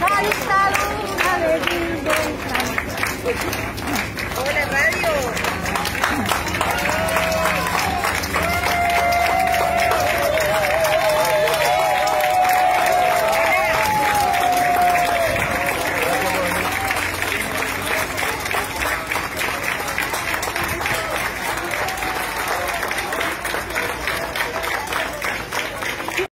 Balik-talo